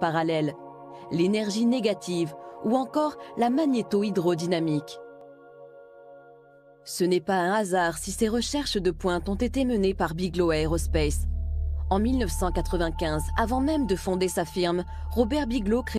parallèle, l'énergie négative ou encore la magnétohydrodynamique. Ce n'est pas un hasard si ces recherches de pointe ont été menées par Bigelow Aerospace. En 1995, avant même de fonder sa firme, Robert Bigelow crée